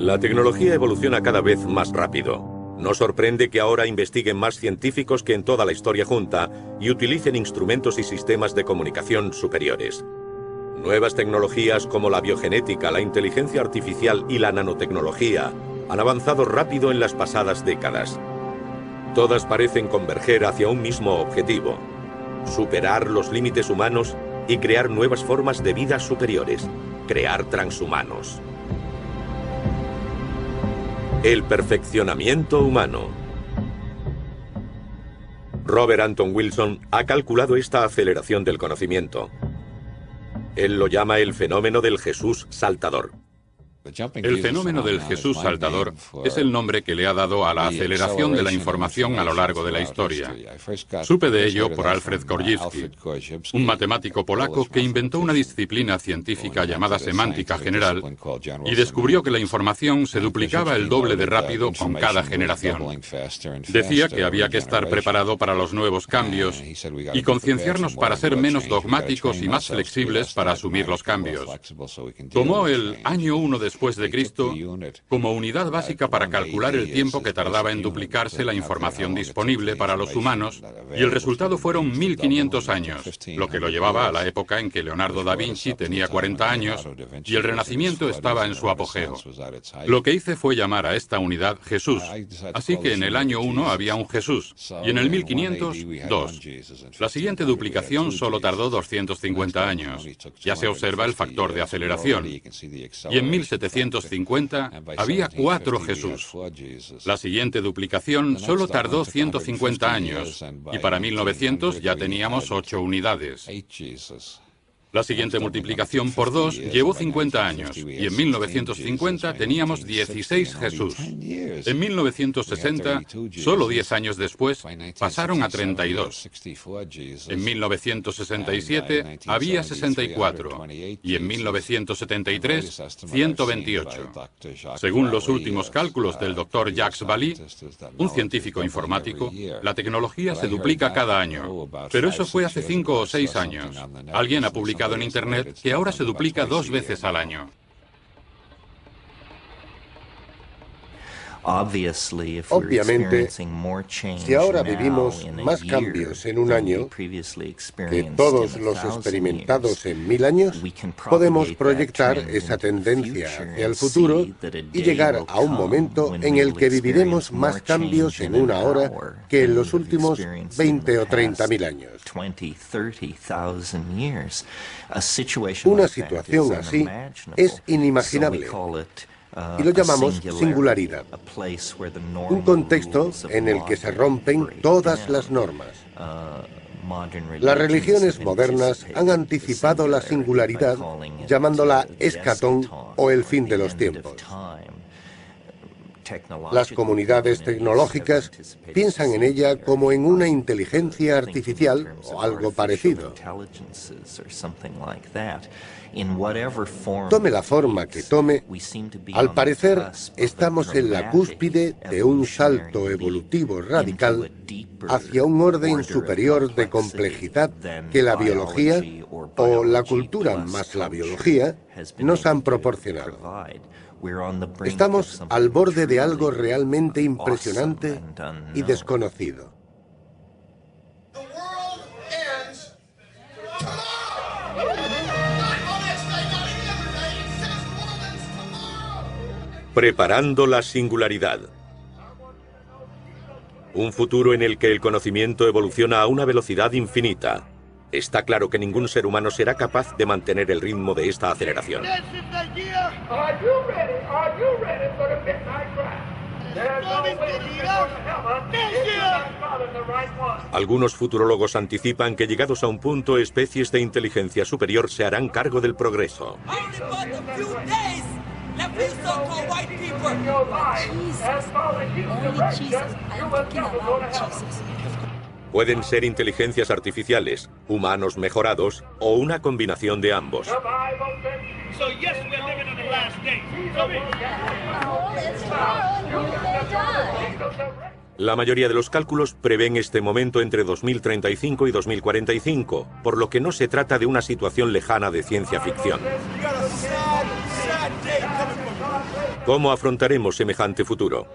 La tecnología evoluciona cada vez más rápido. No sorprende que ahora investiguen más científicos que en toda la historia junta y utilicen instrumentos y sistemas de comunicación superiores. Nuevas tecnologías como la biogenética, la inteligencia artificial y la nanotecnología han avanzado rápido en las pasadas décadas. Todas parecen converger hacia un mismo objetivo, superar los límites humanos y crear nuevas formas de vida superiores, crear transhumanos. El perfeccionamiento humano. Robert Anton Wilson ha calculado esta aceleración del conocimiento. Él lo llama el fenómeno del Jesús saltador. El fenómeno del Jesús saltador es el nombre que le ha dado a la aceleración de la información a lo largo de la historia. Supe de ello por Alfred Korzybski, un matemático polaco que inventó una disciplina científica llamada semántica general y descubrió que la información se duplicaba el doble de rápido con cada generación. Decía que había que estar preparado para los nuevos cambios y concienciarnos para ser menos dogmáticos y más flexibles para asumir los cambios. Tomó el año 1 de después de Cristo como unidad básica para calcular el tiempo que tardaba en duplicarse la información disponible para los humanos y el resultado fueron 1500 años, lo que lo llevaba a la época en que Leonardo da Vinci tenía 40 años y el Renacimiento estaba en su apogeo. Lo que hice fue llamar a esta unidad Jesús, así que en el año 1 había un Jesús y en el 1500 dos. La siguiente duplicación solo tardó 250 años. Ya se observa el factor de aceleración. Y en 1750 había cuatro Jesús. La siguiente duplicación solo tardó 150 años y para 1900 ya teníamos ocho unidades. La siguiente multiplicación por dos llevó 50 años y en 1950 teníamos 16 Jesús. En 1960, solo 10 años después, pasaron a 32. En 1967 había 64 y en 1973 128. Según los últimos cálculos del doctor Jacques Vallée, un científico informático, la tecnología se duplica cada año. Pero eso fue hace 5 o 6 años. Alguien ha publicado en Internet que ahora se duplica dos veces al año. Obviamente, si ahora vivimos más cambios en un año que todos los experimentados en mil años, podemos proyectar esa tendencia hacia el futuro y llegar a un momento en el que viviremos más cambios en una hora que en los últimos 20 o 30 mil años. Una situación así es inimaginable y lo llamamos singularidad. Un contexto en el que se rompen todas las normas. Las religiones modernas han anticipado la singularidad llamándola escatón o el fin de los tiempos. Las comunidades tecnológicas piensan en ella como en una inteligencia artificial o algo parecido. Tome la forma que tome, al parecer estamos en la cúspide de un salto evolutivo radical hacia un orden superior de complejidad que la biología o la cultura más la biología nos han proporcionado. Estamos al borde de algo realmente impresionante y desconocido. Preparando la singularidad. Un futuro en el que el conocimiento evoluciona a una velocidad infinita. Está claro que ningún ser humano será capaz de mantener el ritmo de esta aceleración. Algunos futurólogos anticipan que llegados a un punto, especies de inteligencia superior se harán cargo del progreso. Pueden ser inteligencias artificiales, humanos mejorados o una combinación de ambos. La mayoría de los cálculos prevén este momento entre 2035 y 2045, por lo que no se trata de una situación lejana de ciencia ficción. ¿Cómo afrontaremos semejante futuro?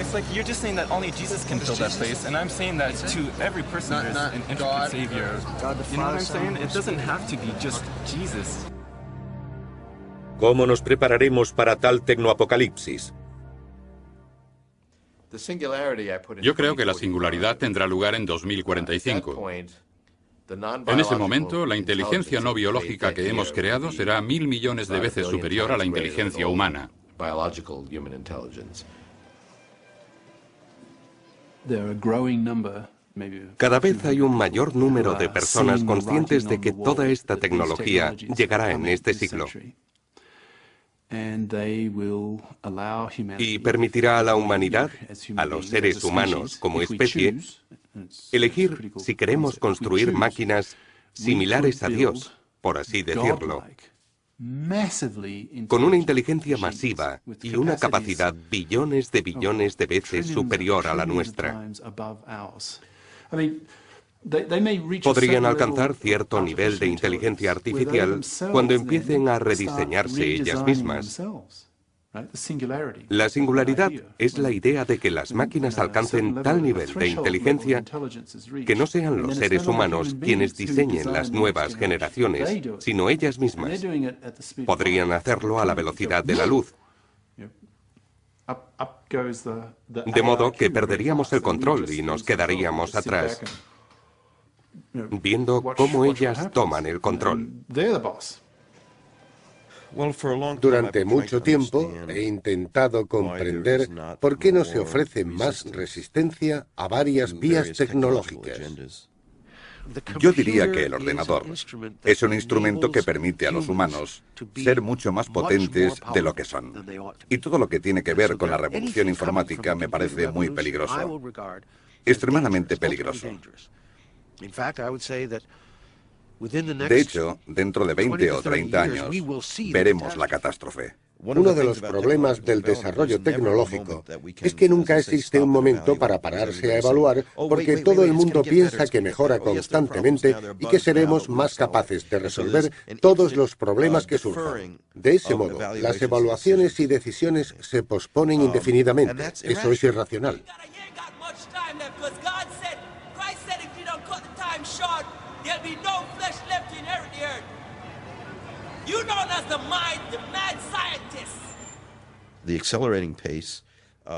It's like you're just saying that only Jesus can fill that place, and I'm saying that to every person there's an intricate Savior. You know what I'm saying? It doesn't have to be just Jesus. ¿Cómo nos prepararemos para tal tecnoapocalipsis? Yo creo que la singularidad tendrá lugar en 2045. En ese momento, la inteligencia no biológica que hemos creado será mil millones de veces superior a la inteligencia humana. Cada vez hay un mayor número de personas conscientes de que toda esta tecnología llegará en este siglo. y permitirá a la humanidad, a los seres humanos como especie, elegir si queremos construir máquinas similares a Dios, por así decirlo, con una inteligencia masiva y una capacidad billones de billones de veces superior a la nuestra. Podrían alcanzar cierto nivel de inteligencia artificial cuando empiecen a rediseñarse ellas mismas. La singularidad es la idea de que las máquinas alcancen tal nivel de inteligencia que no sean los seres humanos quienes diseñen las nuevas generaciones, sino ellas mismas. Podrían hacerlo a la velocidad de la luz. De modo que perderíamos el control y nos quedaríamos atrás, viendo cómo ellas toman el control. Durante mucho tiempo he intentado comprender por qué no se ofrece más resistencia a varias vías tecnológicas. Yo diría que el ordenador es un instrumento que permite a los humanos ser mucho más potentes de lo que son. Y todo lo que tiene que ver con la revolución informática me parece muy peligroso, extremadamente peligroso. De hecho, dentro de 20 o 30 años veremos la catástrofe. Uno de los problemas del desarrollo tecnológico es que nunca existe un momento para pararse a evaluar porque todo el mundo piensa que mejora constantemente y que seremos más capaces de resolver todos los problemas que surjan. De ese modo, las evaluaciones y decisiones se posponen indefinidamente. Eso es irracional.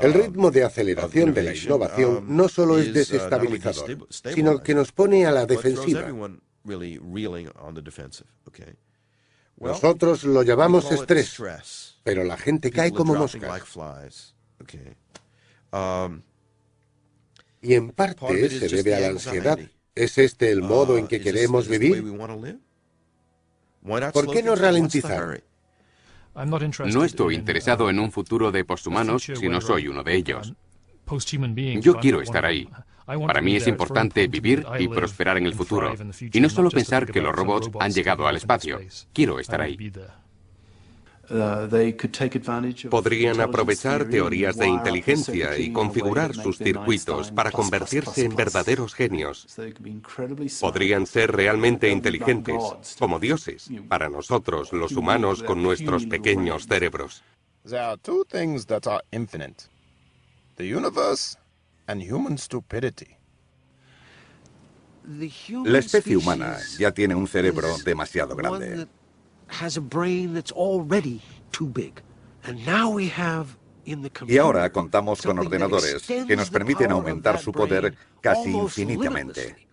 El ritmo de aceleración de la innovación um, no solo es uh, desestabilizador, sino que nos pone a la defensiva. Nosotros lo llamamos estrés, pero la gente cae como moscas. Um, y en parte se debe a la ansiedad. ¿Es este el modo en que uh, queremos vivir? ¿Por qué no ralentizar? No estoy interesado en un futuro de posthumanos si no soy uno de ellos. Yo quiero estar ahí. Para mí es importante vivir y prosperar en el futuro. Y no solo pensar que los robots han llegado al espacio. Quiero estar ahí. Uh, Podrían aprovechar teorías de inteligencia y configurar sus circuitos para convertirse en verdaderos genios. Podrían ser realmente inteligentes, como dioses, para nosotros los humanos con nuestros pequeños cerebros. La especie humana ya tiene un cerebro demasiado grande. Y ahora contamos con ordenadores que nos permiten aumentar su poder casi infinitamente.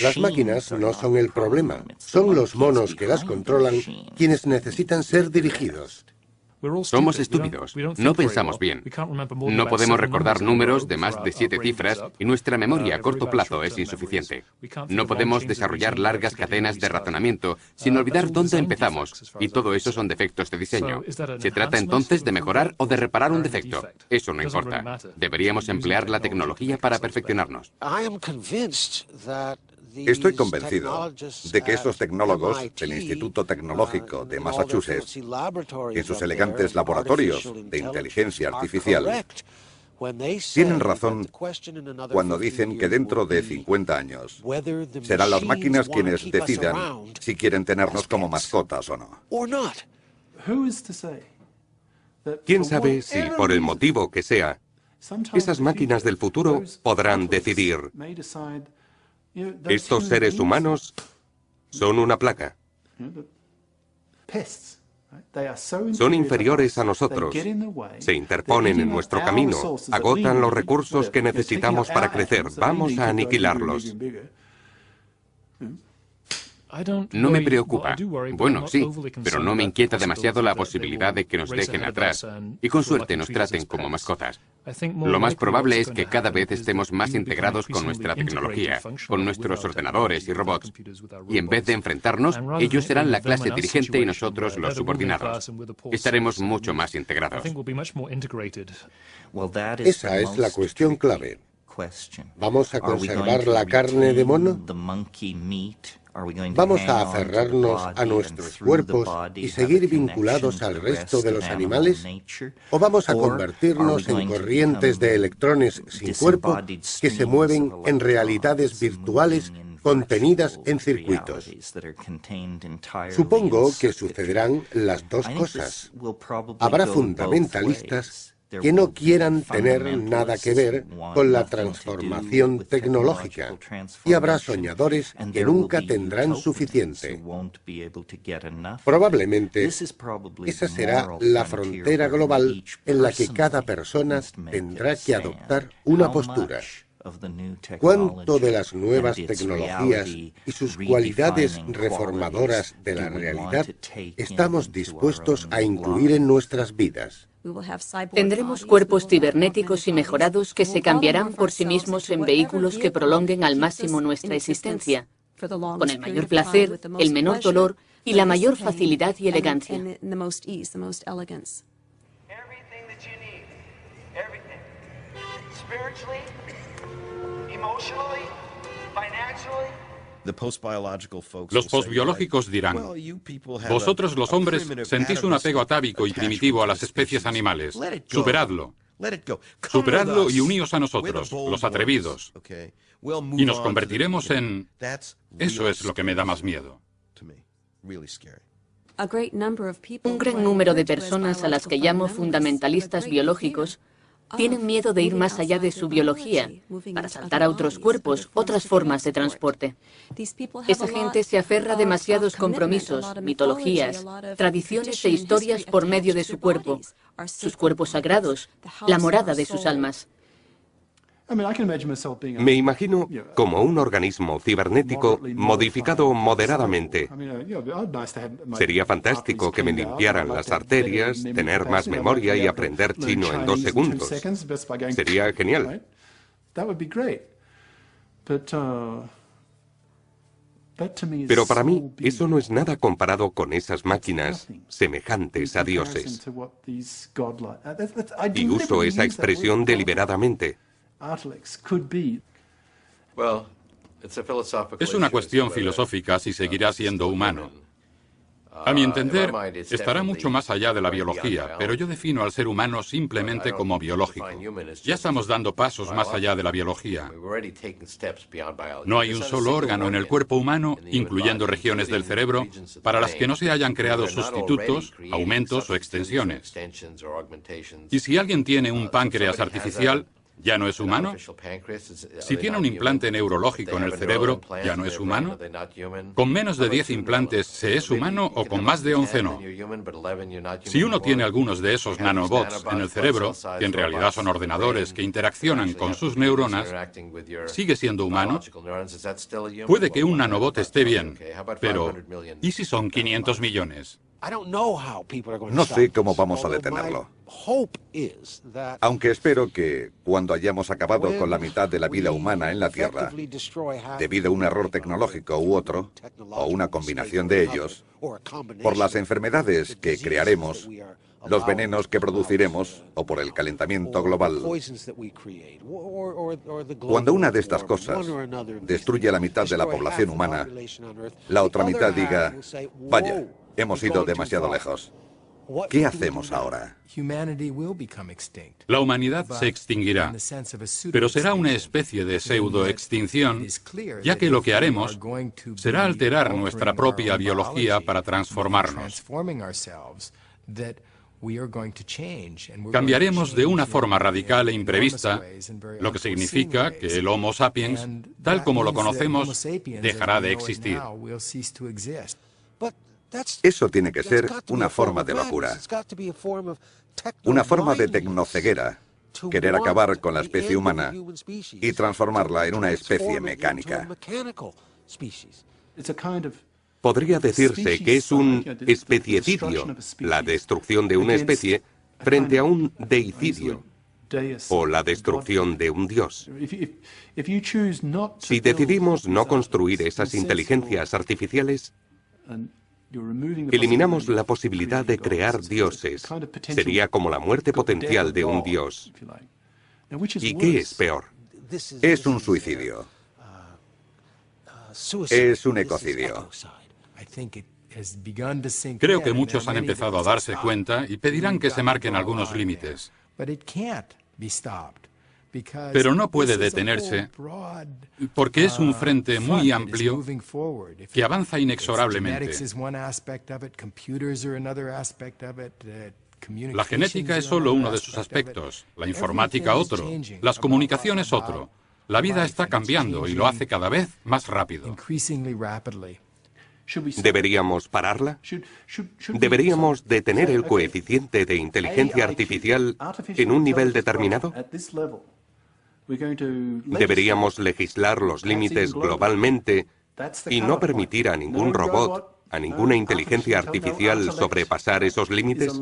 Las máquinas no son el problema, son los monos que las controlan quienes necesitan ser dirigidos. Somos estúpidos, no pensamos bien. No podemos recordar números de más de siete cifras y nuestra memoria a corto plazo es insuficiente. No podemos desarrollar largas cadenas de razonamiento sin olvidar dónde empezamos y todo eso son defectos de diseño. ¿Se trata entonces de mejorar o de reparar un defecto? Eso no importa. Deberíamos emplear la tecnología para perfeccionarnos. Estoy convencido de que estos tecnólogos del Instituto Tecnológico de Massachusetts, en sus elegantes laboratorios de inteligencia artificial, Tienen razón cuando dicen que dentro de 50 años serán las máquinas quienes decidan si quieren tenernos como mascotas o no. ¿Quién sabe si, por el motivo que sea, esas máquinas del futuro podrán decidir, estos seres humanos son una placa? Son inferiores a nosotros, se interponen en nuestro camino, agotan los recursos que necesitamos para crecer, vamos a aniquilarlos. No me preocupa. Bueno, sí, pero no me inquieta demasiado la posibilidad de que nos dejen atrás y con suerte nos traten como mascotas. Lo más probable es que cada vez estemos más integrados con nuestra tecnología, con nuestros ordenadores y robots. Y en vez de enfrentarnos, ellos serán la clase dirigente y nosotros los subordinados. Estaremos mucho más integrados. Esa es la cuestión clave. ¿Vamos a conservar la carne de mono? ¿Vamos a aferrarnos a nuestros cuerpos y seguir vinculados al resto de los animales? ¿O vamos a convertirnos en corrientes de electrones sin cuerpo que se mueven en realidades virtuales contenidas en circuitos. Supongo que sucederán las dos cosas. Habrá fundamentalistas que no quieran tener nada que ver con la transformación tecnológica y habrá soñadores que nunca tendrán suficiente. Probablemente esa será la frontera global en la que cada persona tendrá que adoptar una postura. ¿Cuánto de las nuevas tecnologías y sus cualidades reformadoras de la realidad estamos dispuestos a incluir en nuestras vidas? Tendremos cuerpos cibernéticos y mejorados que se cambiarán por sí mismos en vehículos que prolonguen al máximo nuestra existencia, con el mayor placer, el menor dolor y la mayor facilidad y elegancia. Los postbiológicos dirán, vosotros los hombres sentís un apego atávico y primitivo a las especies animales. Superadlo. Superadlo y uníos a nosotros, los atrevidos. Y nos convertiremos en... Eso es lo que me da más miedo. Un gran número de personas a las que llamo fundamentalistas biológicos tienen miedo de ir más allá de su biología, para saltar a otros cuerpos, otras formas de transporte. Esa gente se aferra a demasiados compromisos, mitologías, tradiciones e historias por medio de su cuerpo, sus cuerpos sagrados, la morada de sus almas. Me imagino como un organismo cibernético modificado moderadamente. Sería fantástico que me limpiaran las arterias, tener más memoria y aprender chino en dos segundos. Sería genial. Pero para mí eso no es nada comparado con esas máquinas semejantes a dioses. Y uso esa expresión deliberadamente. Es una cuestión filosófica si seguirá siendo humano. A mi entender, estará mucho más allá de la biología, pero yo defino al ser humano simplemente como biológico. Ya estamos dando pasos más allá de la biología. No hay un solo órgano en el cuerpo humano, incluyendo regiones del cerebro, para las que no se hayan creado sustitutos, aumentos o extensiones. Y si alguien tiene un páncreas artificial, ¿Ya no es humano? Si tiene un implante neurológico en el cerebro, ¿ya no es humano? ¿Con menos de 10 implantes se es humano o con más de 11 no? Si uno tiene algunos de esos nanobots en el cerebro, que en realidad son ordenadores que interaccionan con sus neuronas, ¿sigue siendo humano? Puede que un nanobot esté bien, pero ¿y si son 500 millones? No sé cómo vamos a detenerlo. Aunque espero que, cuando hayamos acabado con la mitad de la vida humana en la Tierra, debido a un error tecnológico u otro, o una combinación de ellos, por las enfermedades que crearemos, los venenos que produciremos o por el calentamiento global. Cuando una de estas cosas destruye la mitad de la población humana, la otra mitad diga, vaya, Hemos ido demasiado lejos. ¿Qué hacemos ahora? La humanidad se extinguirá, pero será una especie de pseudoextinción, ya que lo que haremos será alterar nuestra propia biología para transformarnos. Cambiaremos de una forma radical e imprevista, lo que significa que el Homo sapiens, tal como lo conocemos, dejará de existir. Eso tiene que ser una forma de locura, una forma de tecnoceguera, querer acabar con la especie humana y transformarla en una especie mecánica. Podría decirse que es un especiecidio, la destrucción de una especie, frente a un deicidio, o la destrucción de un dios. Si decidimos no construir esas inteligencias artificiales, eliminamos la posibilidad de crear dioses. Sería como la muerte potencial de un dios. ¿Y qué es peor? Es un suicidio. Es un ecocidio. Creo que muchos han empezado a darse cuenta y pedirán que se marquen algunos límites. Pero no puede detenerse porque es un uh, frente muy amplio que avanza inexorablemente. La genética es solo uno de sus aspectos, la informática otro, las comunicaciones otro. La vida está cambiando y lo hace cada vez más rápido. ¿Deberíamos pararla? ¿Deberíamos detener el coeficiente de inteligencia artificial en un nivel determinado? Deberíamos legislar los límites globalmente y no permitir a ningún robot, a ninguna inteligencia artificial sobrepasar esos límites.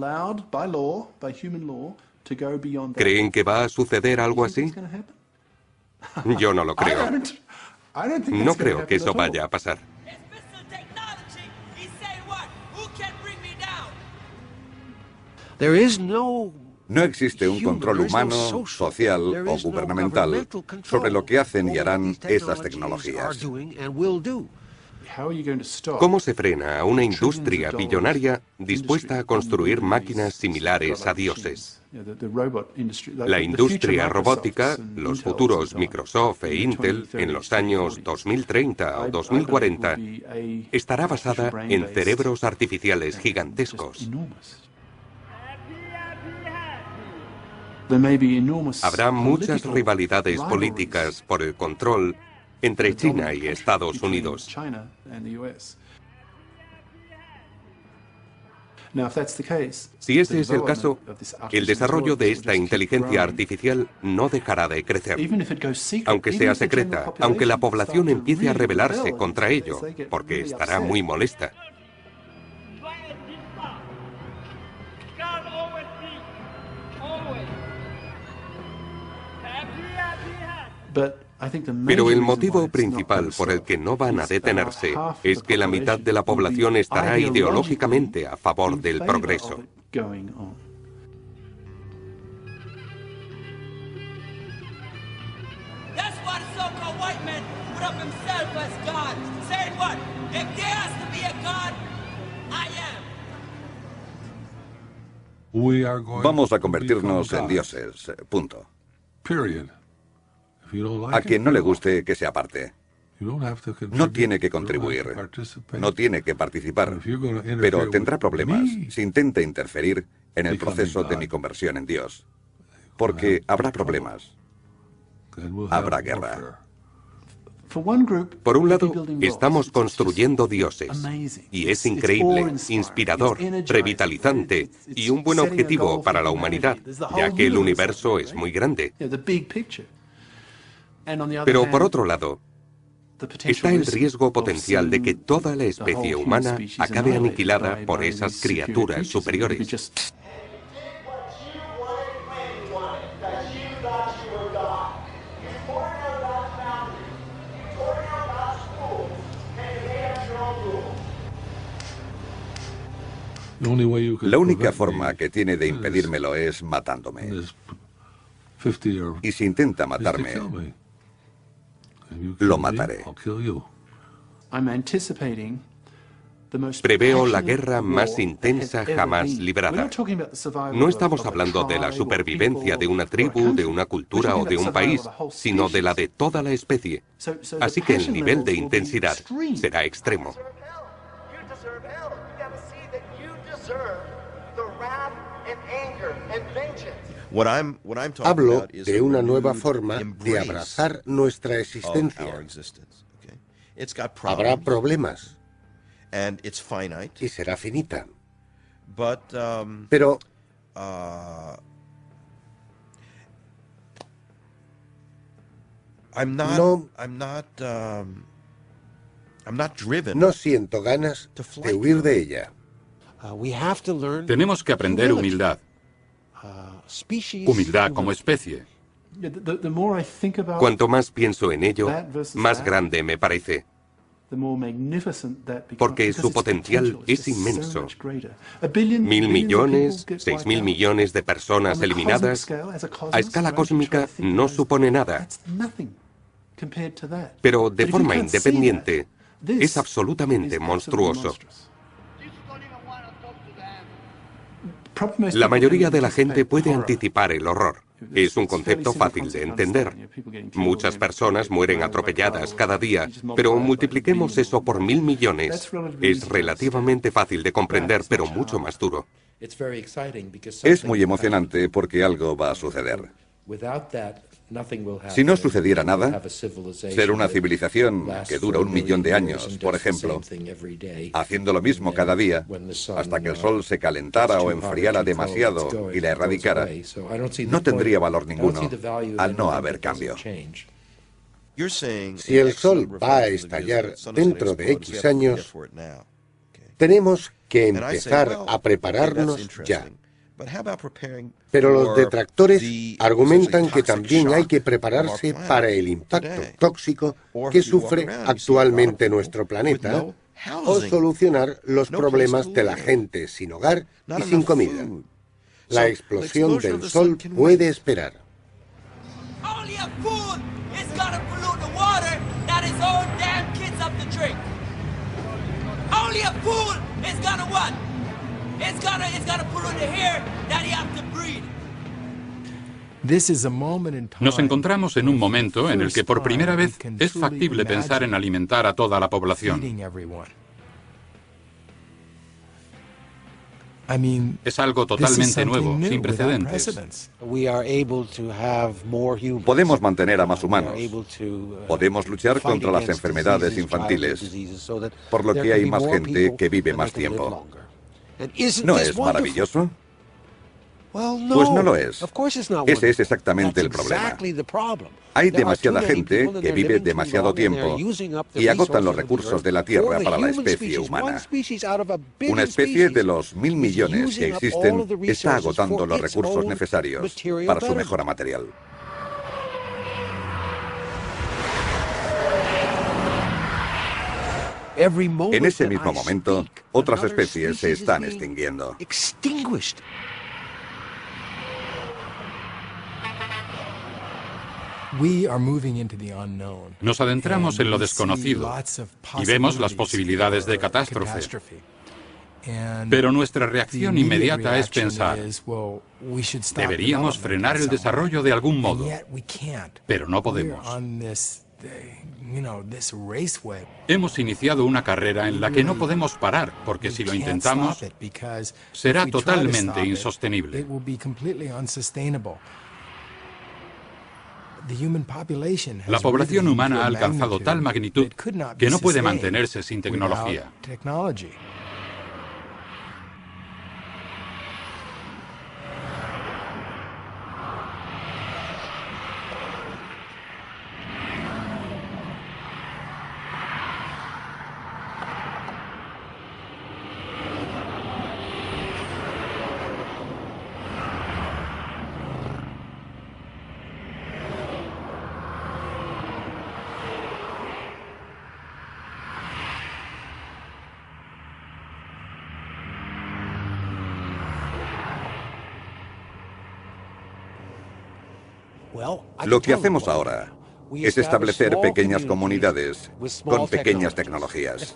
¿Creen que va a suceder algo así? Yo no lo creo. No creo que eso vaya a pasar. No existe un control humano, social o gubernamental sobre lo que hacen y harán esas tecnologías. ¿Cómo se frena a una industria billonaria dispuesta a construir máquinas similares a dioses? La industria robótica, los futuros Microsoft e Intel en los años 2030 o 2040, estará basada en cerebros artificiales gigantescos. Habrá muchas rivalidades políticas por el control entre China y Estados Unidos. Si ese es el caso, el desarrollo de esta inteligencia artificial no dejará de crecer. Aunque sea secreta, aunque la población empiece a rebelarse contra ello, porque estará muy molesta. Pero el motivo principal por el que no van a detenerse es que la mitad de la población estará ideológicamente a favor del progreso. Vamos a convertirnos en dioses, punto. A quien no le guste, que se aparte. No tiene que contribuir, no tiene que participar, pero tendrá problemas si intenta interferir en el proceso de mi conversión en Dios. Porque habrá problemas, habrá guerra. Por un lado, estamos construyendo dioses, y es increíble, inspirador, revitalizante y un buen objetivo para la humanidad, ya que el universo es muy grande. Pero por otro lado, está el riesgo potencial de que toda la especie humana acabe aniquilada por esas criaturas superiores. La única forma que tiene de impedírmelo es matándome. Y si intenta matarme, lo mataré. Preveo la guerra más intensa jamás librada. No estamos hablando de la supervivencia de una tribu, de una cultura o de un país, sino de la de toda la especie. Así que el nivel de intensidad será extremo. Hablo de una nueva forma de abrazar nuestra existencia. Habrá problemas, y será finita. Um, Pero uh, no, um, no siento ganas de huir de ella. Uh, Tenemos que aprender humildad. Humildad como especie. Cuanto más pienso en ello, más grande me parece porque su potencial es inmenso. Mil millones, seis mil millones de personas eliminadas, a escala cósmica no supone nada. Pero de forma independiente, es absolutamente monstruoso. La mayoría de la gente puede anticipar el horror. Es un concepto fácil de entender. Muchas personas mueren atropelladas cada día, pero multipliquemos eso por mil millones. Es relativamente fácil de comprender, pero mucho más duro. Es muy emocionante porque algo va a suceder. Si no sucediera nada, ser una civilización que dura un millón de años, por ejemplo, haciendo lo mismo cada día, hasta que el sol se calentara o enfriara demasiado y la erradicara, no tendría valor ninguno al no haber cambio. Si el sol va a estallar dentro de X años, tenemos que empezar a prepararnos ya. Pero los detractores argumentan que también hay que prepararse para el impacto tóxico que sufre actualmente nuestro planeta o solucionar los problemas de la gente sin hogar y sin comida. La explosión del sol puede esperar. Nos encontramos en un momento en el que por primera vez es factible pensar en alimentar a toda la población. Es algo totalmente nuevo, sin precedentes. Podemos mantener a más humanos. Uh, Podemos luchar contra las enfermedades infantiles, por lo que hay más gente que vive más tiempo. ¿No es maravilloso? Pues no lo es. Ese es exactamente el problema. Hay demasiada gente que vive demasiado tiempo y agotan los recursos de la Tierra para la especie humana. Una especie de los mil millones que existen está agotando los recursos necesarios para su mejora material. En ese mismo momento, otras especies se están extinguiendo. Nos adentramos en lo desconocido y vemos las posibilidades de catástrofe. Pero nuestra reacción inmediata es pensar, deberíamos frenar el desarrollo de algún modo, pero no podemos. Hemos iniciado una carrera en la que no podemos parar, porque si lo intentamos, será totalmente insostenible. La población humana ha alcanzado tal magnitud que no puede mantenerse sin tecnología. Lo que hacemos ahora es establecer pequeñas comunidades con pequeñas tecnologías.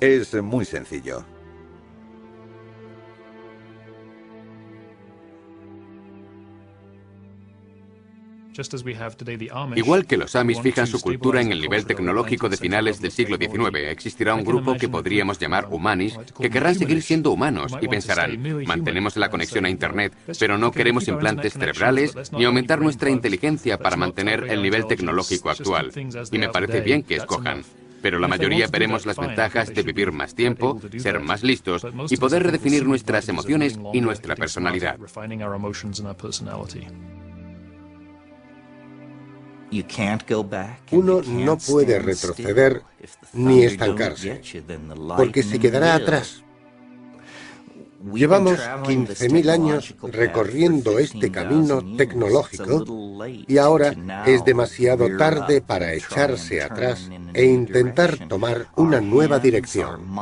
Es muy sencillo. Igual que los Amis fijan su cultura en el nivel tecnológico de finales del siglo XIX, existirá un grupo que podríamos llamar humanis, que querrán seguir siendo humanos y pensarán, mantenemos la conexión a Internet, pero no queremos implantes cerebrales ni aumentar nuestra inteligencia para mantener el nivel tecnológico actual. Y me parece bien que escojan. pero la mayoría veremos las ventajas de vivir más tiempo, ser más listos y poder redefinir nuestras emociones y nuestra personalidad. Uno no puede retroceder ni estancarse, porque se quedará atrás. Llevamos 15.000 años recorriendo este camino tecnológico y ahora es demasiado tarde para echarse atrás e intentar tomar una nueva dirección.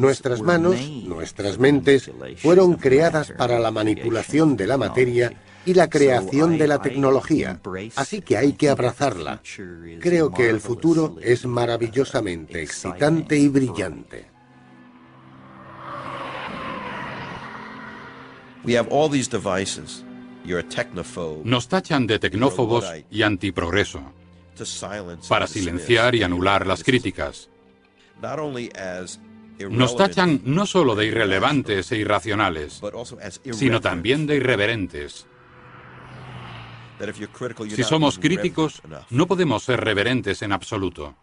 Nuestras manos, nuestras mentes, fueron creadas para la manipulación de la materia y la creación de la tecnología, así que hay que abrazarla. Creo que el futuro es maravillosamente excitante y brillante. Nos tachan de tecnófobos y antiprogreso para silenciar y anular las críticas. Nos tachan no solo de irrelevantes e irracionales, sino también de irreverentes. Si somos críticos, no podemos ser reverentes en absoluto.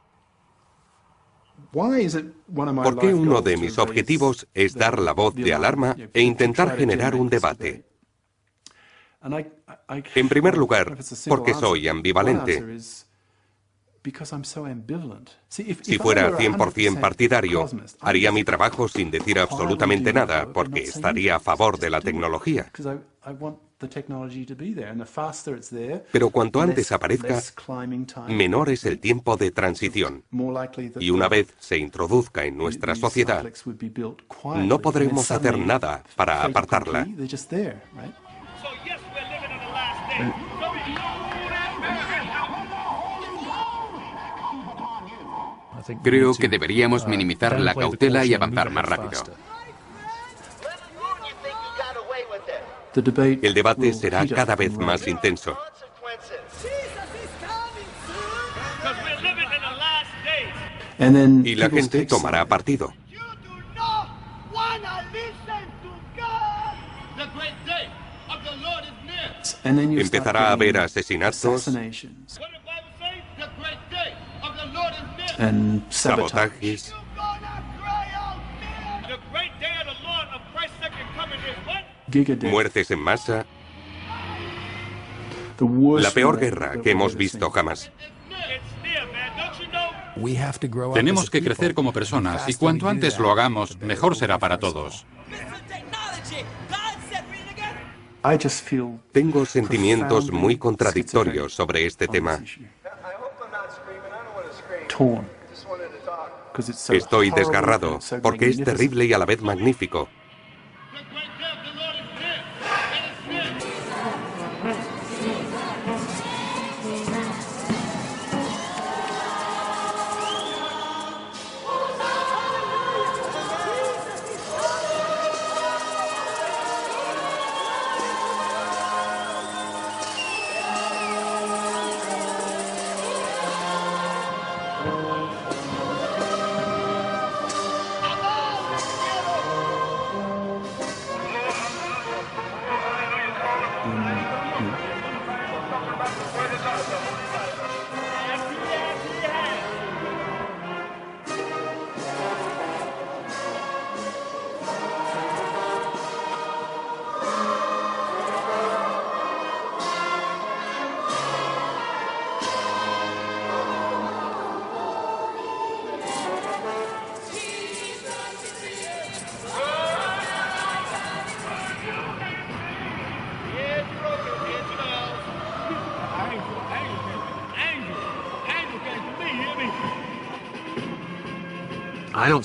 ¿Por qué uno de mis objetivos es dar la voz de alarma e intentar generar un debate? En primer lugar, porque soy ambivalente. Si fuera 100% partidario, haría mi trabajo sin decir absolutamente nada, porque estaría a favor de la tecnología. Pero cuanto antes aparezca, menor es el tiempo de transición. Y una vez se introduzca en nuestra sociedad, no podremos hacer nada para apartarla. Creo que deberíamos minimizar la cautela y avanzar más rápido. El debate será cada vez más intenso. Y la gente tomará partido. Empezará a haber asesinatos, sabotajes, muertes en masa, la peor guerra que hemos visto jamás. Tenemos que crecer como personas y cuanto antes lo hagamos, mejor será para todos. Tengo sentimientos muy contradictorios sobre este tema. Estoy desgarrado porque es terrible y a la vez magnífico.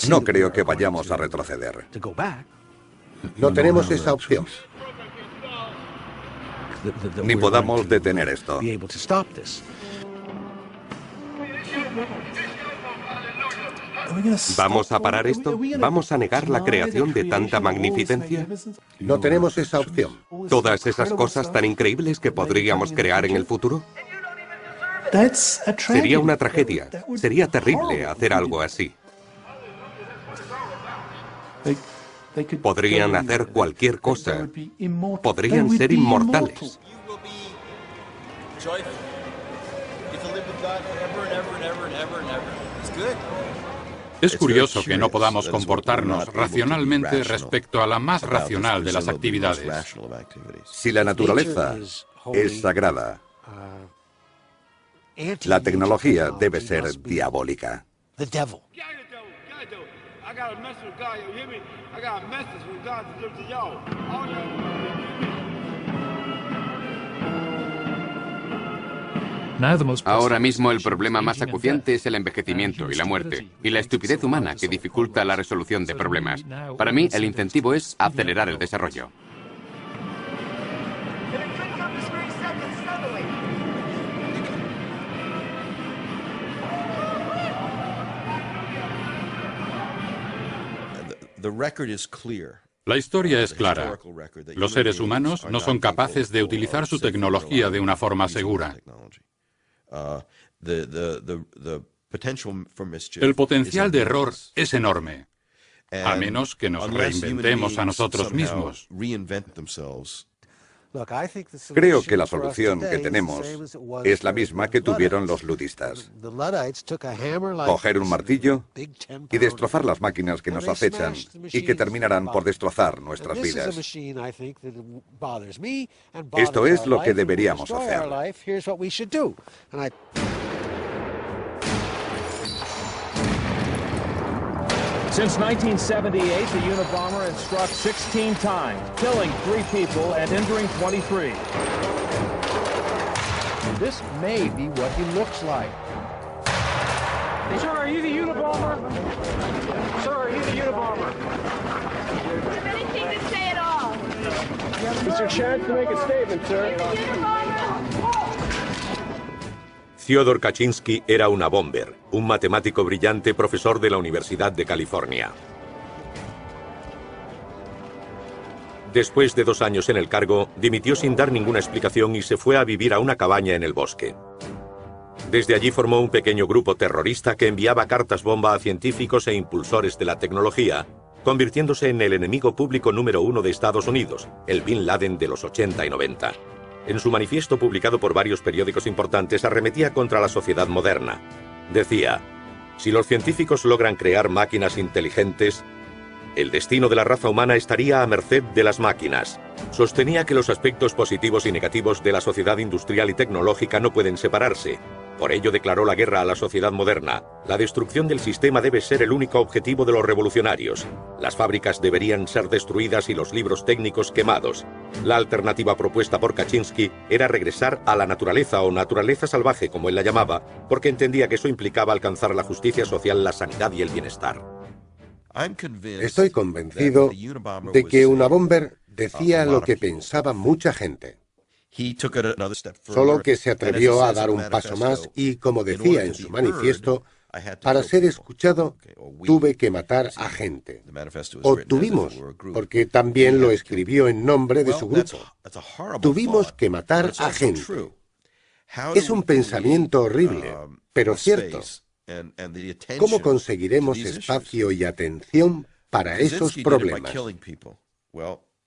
No creo que vayamos a retroceder. No tenemos esa opción. Ni podamos detener esto. ¿Vamos a parar esto? ¿Vamos a negar la creación de tanta magnificencia? No tenemos esa opción. ¿Todas esas cosas tan increíbles que podríamos crear en el futuro? Sería una tragedia. Sería terrible hacer algo así. Podrían hacer cualquier cosa. Podrían ser inmortales. Es curioso que no podamos comportarnos racionalmente respecto a la más racional de las actividades. Si la naturaleza es sagrada, la tecnología debe ser diabólica. Ahora mismo el problema más acuciante es el envejecimiento y la muerte, y la estupidez humana que dificulta la resolución de problemas. Para mí, el incentivo es acelerar el desarrollo. La historia es clara. Los seres humanos no son capaces de utilizar su tecnología de una forma segura. Uh, El potencial de error es enorme, a menos que nos reinventemos a nosotros mismos. Creo que la solución que tenemos es la misma que tuvieron los ludistas. Coger un martillo y destrozar las máquinas que nos acechan y que terminarán por destrozar nuestras vidas. Esto es lo que deberíamos hacer. Since 1978, the Unabomber has struck 16 times, killing three people and injuring 23. This may be what he looks like. Sir, are you the Unabomber? Sir, are you the Unabomber? Have anything to say at all? It's your chance to make a statement, sir. Fyodor Kaczynski era una bomber, un matemático brillante profesor de la Universidad de California. Después de dos años en el cargo, dimitió sin dar ninguna explicación y se fue a vivir a una cabaña en el bosque. Desde allí formó un pequeño grupo terrorista que enviaba cartas bomba a científicos e impulsores de la tecnología, convirtiéndose en el enemigo público número uno de Estados Unidos, el Bin Laden de los 80 y 90. En su manifiesto publicado por varios periódicos importantes arremetía contra la sociedad moderna. Decía, si los científicos logran crear máquinas inteligentes, el destino de la raza humana estaría a merced de las máquinas. Sostenía que los aspectos positivos y negativos de la sociedad industrial y tecnológica no pueden separarse. Por ello declaró la guerra a la sociedad moderna. La destrucción del sistema debe ser el único objetivo de los revolucionarios. Las fábricas deberían ser destruidas y los libros técnicos quemados. La alternativa propuesta por Kaczynski era regresar a la naturaleza o naturaleza salvaje, como él la llamaba, porque entendía que eso implicaba alcanzar la justicia social, la sanidad y el bienestar. Estoy convencido de que una bomber decía lo que pensaba mucha gente. Solo que se atrevió a dar un paso más y, como decía en su manifiesto, para ser escuchado tuve que matar a gente. O tuvimos, porque también lo escribió en nombre de su grupo. Tuvimos que matar a gente. Es un pensamiento horrible, um, pero cierto. ¿Cómo conseguiremos espacio y atención para esos problemas?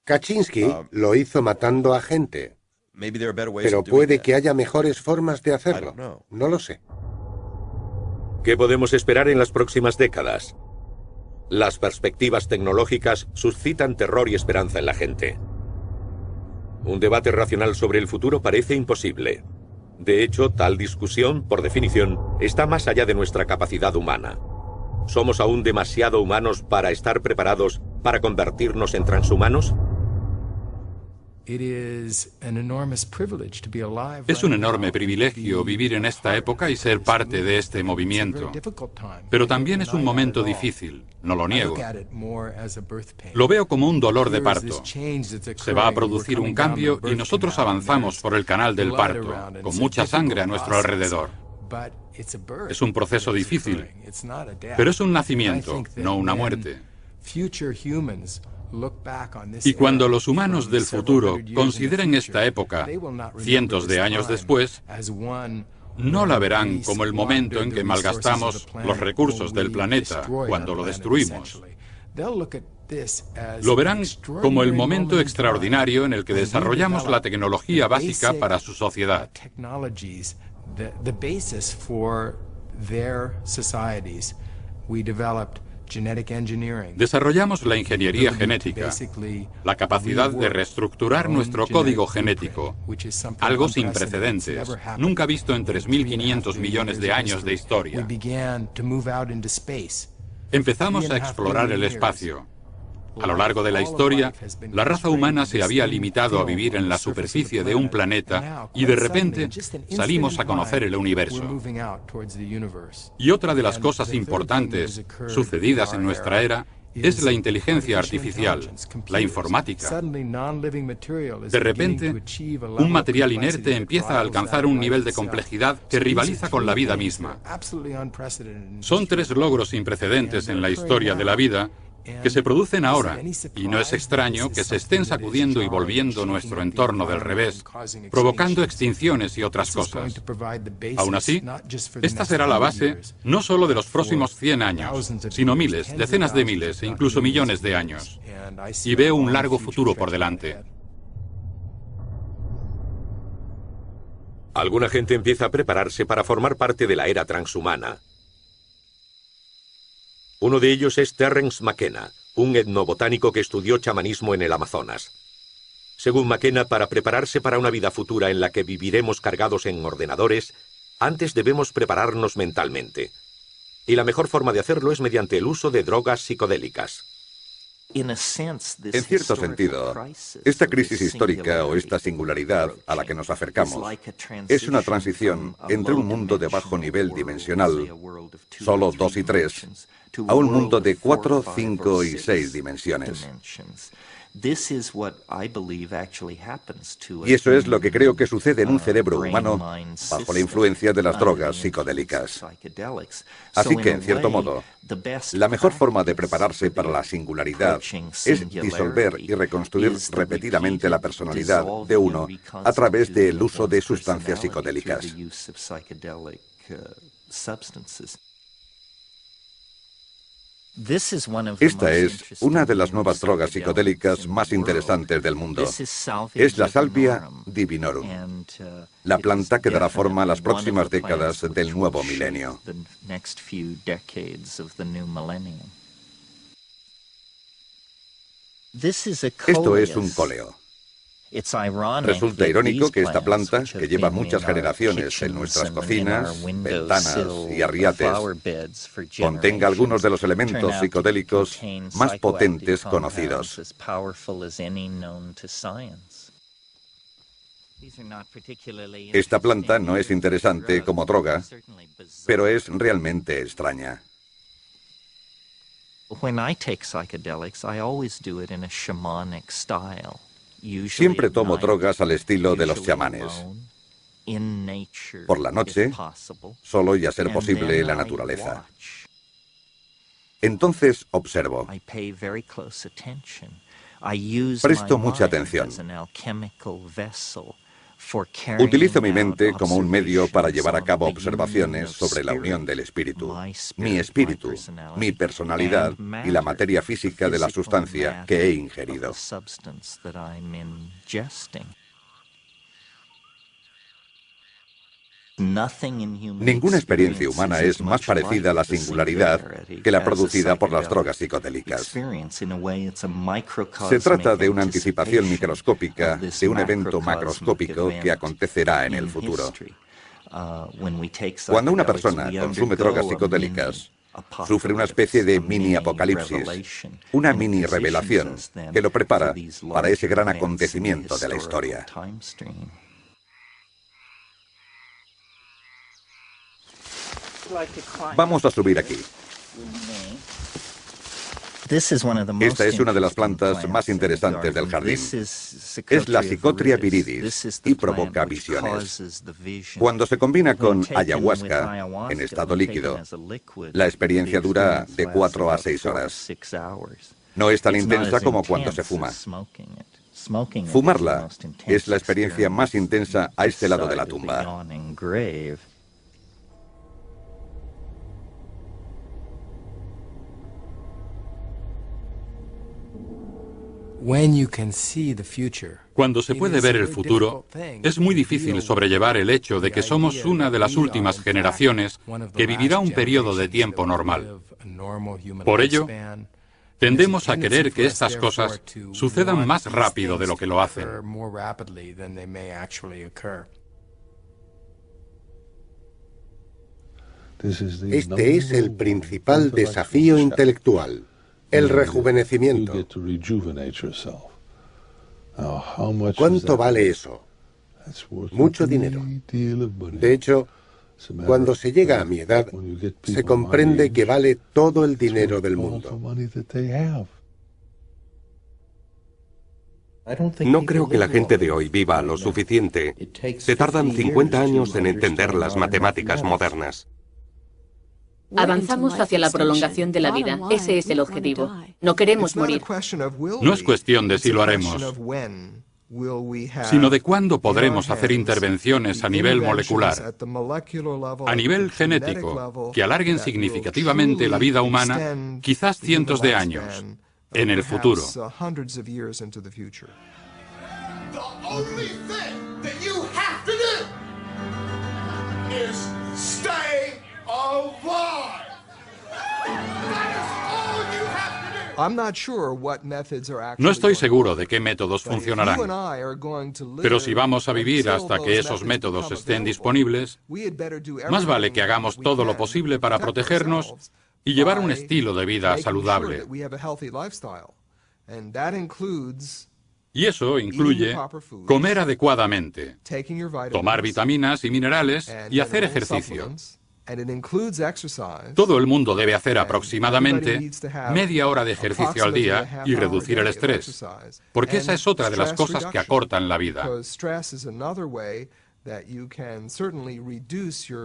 Kaczynski um, lo hizo matando a gente, pero puede que haya mejores formas de hacerlo. No lo sé. ¿Qué podemos esperar en las próximas décadas? Las perspectivas tecnológicas suscitan terror y esperanza en la gente. Un debate racional sobre el futuro parece imposible. De hecho, tal discusión, por definición, está más allá de nuestra capacidad humana. ¿Somos aún demasiado humanos para estar preparados para convertirnos en transhumanos? Es un enorme privilegio vivir en esta época y ser parte de este movimiento. Pero también es un momento difícil, no lo niego. Lo veo como un dolor de parto. Se va a producir un cambio y nosotros avanzamos por el canal del parto, con mucha sangre a nuestro alrededor. Es un proceso difícil, pero es un nacimiento, no una muerte. Y cuando los humanos del futuro consideren esta época, cientos de años después, no la verán como el momento en que malgastamos los recursos del planeta cuando lo destruimos. Lo verán como el momento extraordinario en el que desarrollamos la tecnología básica para su sociedad. Desarrollamos la ingeniería genética, la capacidad de reestructurar nuestro código genético, algo sin precedentes, nunca visto en 3.500 millones de años de historia. Empezamos a explorar el espacio. A lo largo de la historia, la raza humana se había limitado a vivir en la superficie de un planeta y de repente salimos a conocer el universo. Y otra de las cosas importantes sucedidas en nuestra era es la inteligencia artificial, la informática. De repente, un material inerte empieza a alcanzar un nivel de complejidad que rivaliza con la vida misma. Son tres logros sin precedentes en la historia de la vida que se producen ahora, y no es extraño que se estén sacudiendo y volviendo nuestro entorno del revés, provocando extinciones y otras cosas. Aún así, esta será la base no solo de los próximos 100 años, sino miles, decenas de miles e incluso millones de años. Y veo un largo futuro por delante. Alguna gente empieza a prepararse para formar parte de la era transhumana, uno de ellos es Terrence McKenna, un etnobotánico que estudió chamanismo en el Amazonas. Según McKenna, para prepararse para una vida futura en la que viviremos cargados en ordenadores, antes debemos prepararnos mentalmente. Y la mejor forma de hacerlo es mediante el uso de drogas psicodélicas. En cierto sentido, esta crisis histórica o esta singularidad a la que nos acercamos es una transición entre un mundo de bajo nivel dimensional, solo dos y tres, a un mundo de cuatro, cinco y seis dimensiones. Y eso es lo que creo que sucede en un cerebro humano bajo la influencia de las drogas psicodélicas. Así que, en cierto modo, la mejor forma de prepararse para la singularidad es disolver y reconstruir repetidamente la personalidad de uno a través del uso de sustancias psicodélicas. Esta es una de las nuevas drogas psicodélicas más interesantes del mundo. Es la Salvia divinorum, uh, la planta que dará forma a las próximas décadas del nuevo milenio. Esto es un coleo. Resulta irónico que esta planta, que lleva muchas generaciones en nuestras cocinas, ventanas y arriates, contenga algunos de los elementos psicodélicos más potentes conocidos. Esta planta no es interesante como droga, pero es realmente extraña. When I take psychedelics, I always do it in a shamanic style. Siempre tomo drogas al estilo de los chamanes. Por la noche, solo y a ser posible en la naturaleza. Entonces observo. Presto mucha atención. Utilizo mi mente como un medio para llevar a cabo observaciones sobre la unión del espíritu, mi espíritu, mi personalidad y la materia física de la sustancia que he ingerido. Ninguna experiencia humana es más parecida a la singularidad que la producida por las drogas psicodélicas. Se trata de una anticipación microscópica de un evento macroscópico que acontecerá en el futuro. Cuando una persona consume drogas psicodélicas, sufre una especie de mini apocalipsis, una mini revelación que lo prepara para ese gran acontecimiento de la historia. Vamos a subir aquí. Esta es una de las plantas más interesantes del jardín. Es la Psicotria viridis y provoca visiones. Cuando se combina con ayahuasca en estado líquido, la experiencia dura de 4 a 6 horas. No es tan intensa como cuando se fuma. Fumarla es la experiencia más intensa a este lado de la tumba. Cuando se puede ver el futuro, es muy difícil sobrellevar el hecho de que somos una de las últimas generaciones que vivirá un periodo de tiempo normal. Por ello, tendemos a querer que estas cosas sucedan más rápido de lo que lo hacen. Este es el principal desafío intelectual el rejuvenecimiento. ¿Cuánto vale eso? Mucho dinero. De hecho, cuando se llega a mi edad, se comprende que vale todo el dinero del mundo. No creo que la gente de hoy viva lo suficiente. Se tardan 50 años en entender las matemáticas modernas. Avanzamos hacia la prolongación de la vida. Ese es el objetivo. No queremos morir. No es cuestión de si lo haremos, sino de cuándo podremos hacer intervenciones a nivel molecular, a nivel genético, que alarguen significativamente la vida humana, quizás cientos de años, en el futuro. No estoy seguro de qué métodos funcionarán, pero si vamos a vivir hasta que esos métodos estén disponibles, más vale que hagamos todo lo posible para protegernos y llevar un estilo de vida saludable. Y eso incluye comer adecuadamente, tomar vitaminas y minerales y hacer ejercicio. Todo el mundo debe hacer aproximadamente media hora de ejercicio al día y reducir el estrés, porque esa es otra de las cosas que acortan la vida.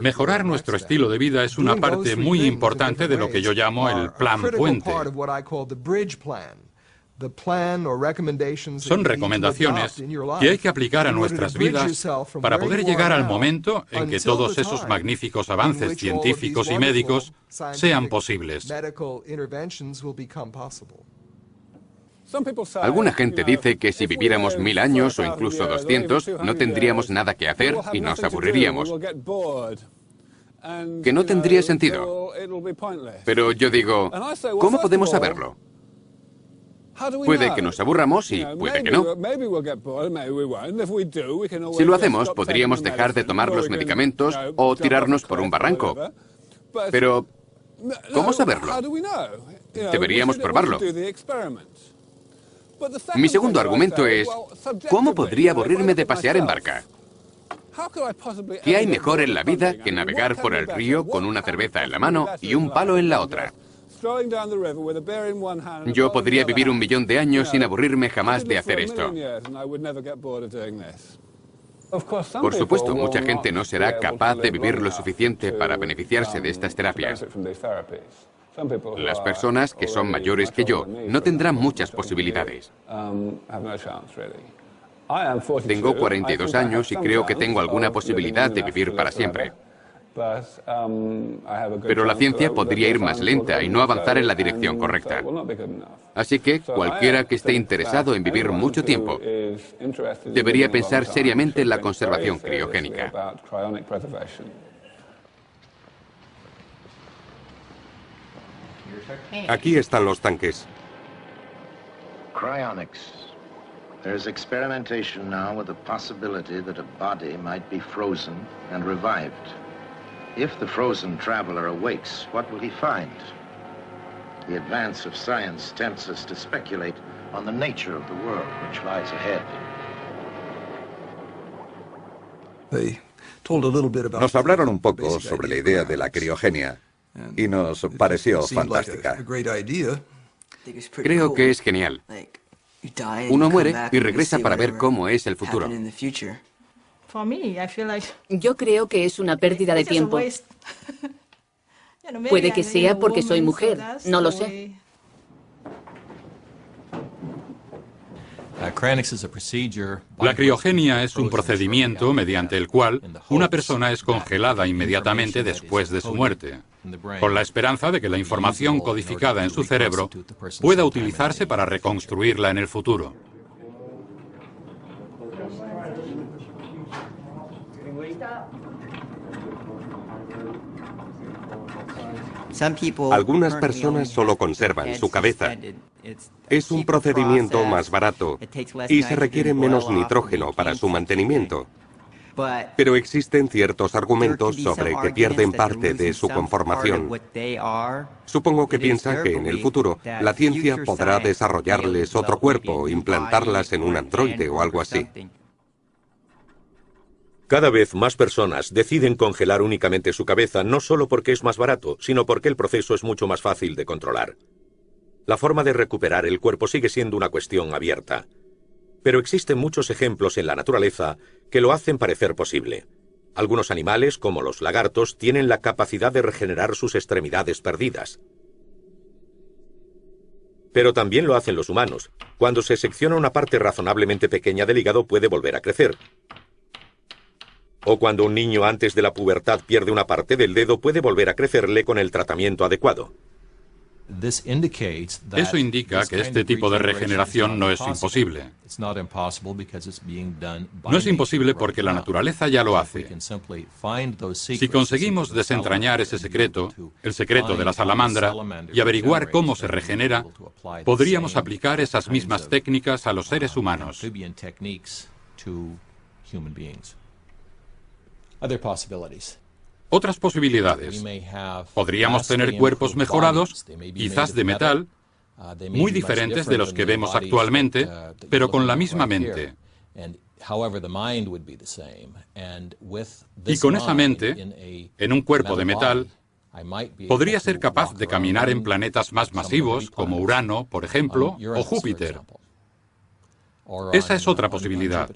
Mejorar nuestro estilo de vida es una parte muy importante de lo que yo llamo el plan puente. Son recomendaciones que hay que aplicar a nuestras vidas para poder llegar al momento en que todos esos magníficos avances científicos y médicos sean posibles. Alguna gente dice que si viviéramos mil años o incluso doscientos, no tendríamos nada que hacer y nos aburriríamos. Que no tendría sentido. Pero yo digo, ¿cómo podemos saberlo? Puede que nos aburramos y puede que no. Si lo hacemos, podríamos dejar de tomar los medicamentos o tirarnos por un barranco. Pero, ¿cómo saberlo? Deberíamos probarlo. Mi segundo argumento es, ¿cómo podría aburrirme de pasear en barca? ¿Qué hay mejor en la vida que navegar por el río con una cerveza en la mano y un palo en la otra? Yo podría vivir un millón de años sin aburrirme jamás de hacer esto. Por supuesto, mucha gente no será capaz de vivir lo suficiente para beneficiarse de estas terapias. Las personas que son mayores que yo no tendrán muchas posibilidades. Tengo 42 años y creo que tengo alguna posibilidad de vivir para siempre. Um, Pero la ciencia podría ir más lenta y no avanzar en la dirección correcta. Así que cualquiera que esté interesado en vivir mucho tiempo debería pensar seriamente en la conservación criogénica. Aquí están los tanques. Cryonics. There's experimentation now with the possibility that a body might be frozen and revived. If the frozen traveler awakes, what will he find? The advance of science tempts us to speculate on the nature of the world which lies ahead. Nos hablaron un poco sobre la idea de la criogenia y nos pareció fantástica. Creo que es genial. Uno muere y regresa para ver cómo es el futuro. Yo creo que es una pérdida de tiempo. Puede que sea porque soy mujer, no lo sé. La criogenia es un procedimiento mediante el cual una persona es congelada inmediatamente después de su muerte, con la esperanza de que la información codificada en su cerebro pueda utilizarse para reconstruirla en el futuro. Algunas personas solo conservan su cabeza. Es un procedimiento más barato y se requiere menos nitrógeno para su mantenimiento. Pero existen ciertos argumentos sobre que pierden parte de su conformación. Supongo que piensa que en el futuro la ciencia podrá desarrollarles otro cuerpo, implantarlas en un androide o algo así. Cada vez más personas deciden congelar únicamente su cabeza no solo porque es más barato, sino porque el proceso es mucho más fácil de controlar. La forma de recuperar el cuerpo sigue siendo una cuestión abierta. Pero existen muchos ejemplos en la naturaleza que lo hacen parecer posible. Algunos animales, como los lagartos, tienen la capacidad de regenerar sus extremidades perdidas. Pero también lo hacen los humanos. Cuando se secciona una parte razonablemente pequeña del hígado puede volver a crecer. O cuando un niño antes de la pubertad pierde una parte del dedo puede volver a crecerle con el tratamiento adecuado. Eso indica que este tipo de regeneración no es imposible. No es imposible porque la naturaleza ya lo hace. Si conseguimos desentrañar ese secreto, el secreto de la salamandra, y averiguar cómo se regenera, podríamos aplicar esas mismas técnicas a los seres humanos. Otras posibilidades. Podríamos tener cuerpos mejorados, quizás de metal, uh, muy diferentes de los que vemos actualmente, uh, pero con la misma mente. Y con esa mente, en un cuerpo de metal, podría ser capaz de caminar en planetas más masivos, como Urano, por ejemplo, o Júpiter. Esa es otra posibilidad.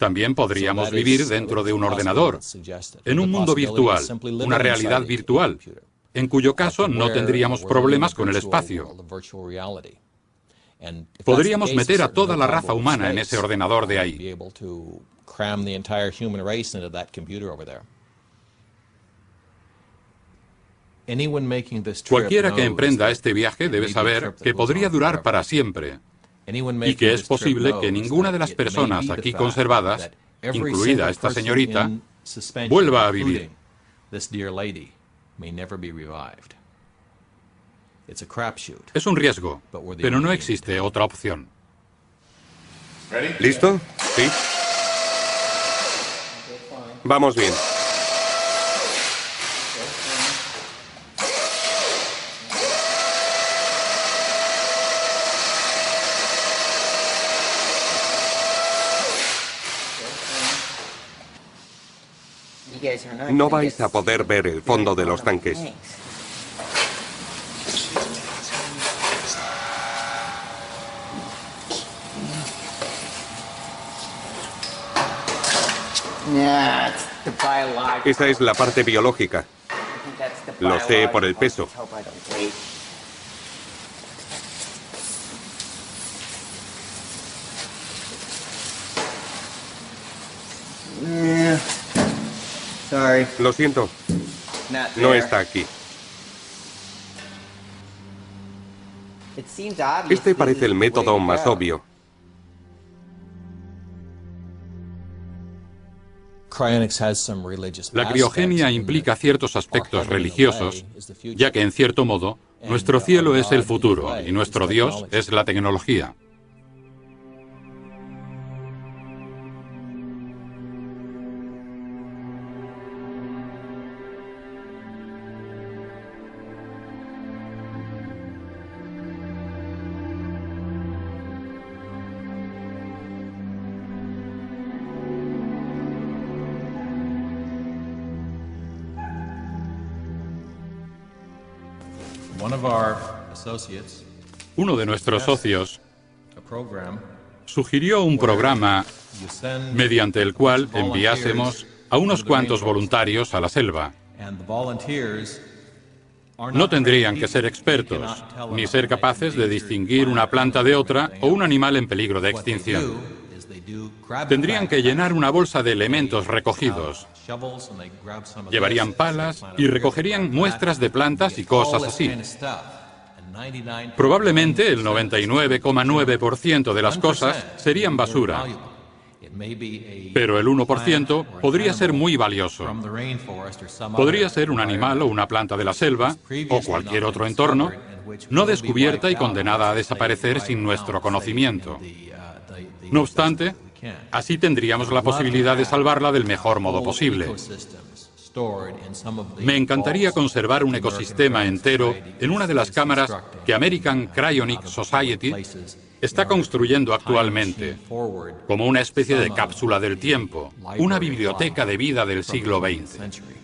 También podríamos vivir dentro de un ordenador, en un mundo virtual, una realidad virtual, en cuyo caso no tendríamos problemas con el espacio. Podríamos meter a toda la raza humana en ese ordenador de ahí. Cualquiera que emprenda este viaje debe saber que podría durar para siempre, y que es posible que ninguna de las personas aquí conservadas, incluida esta señorita, vuelva a vivir. Es un riesgo, pero no existe otra opción. ¿Listo? Sí. Vamos bien. No vais a poder ver el fondo de los tanques. Esa es la parte biológica. Lo sé por el peso. Lo siento. No está aquí. Este parece el método más obvio. La criogenia implica ciertos aspectos religiosos, ya que en cierto modo, nuestro cielo es el futuro y nuestro Dios es la tecnología. Uno de nuestros socios sugirió un programa mediante el cual enviásemos a unos cuantos voluntarios a la selva. No tendrían que ser expertos, ni ser capaces de distinguir una planta de otra o un animal en peligro de extinción. Tendrían que llenar una bolsa de elementos recogidos. Llevarían palas y recogerían muestras de plantas y cosas así. Probablemente el 99,9% de las cosas serían basura, pero el 1% podría ser muy valioso. Podría ser un animal o una planta de la selva o cualquier otro entorno, no descubierta y condenada a desaparecer sin nuestro conocimiento. No obstante, así tendríamos la posibilidad de salvarla del mejor modo posible. Me encantaría conservar un ecosistema entero en una de las cámaras que American Cryonic Society está construyendo actualmente, como una especie de cápsula del tiempo, una biblioteca de vida del siglo XX.